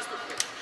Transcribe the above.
Masterpiece.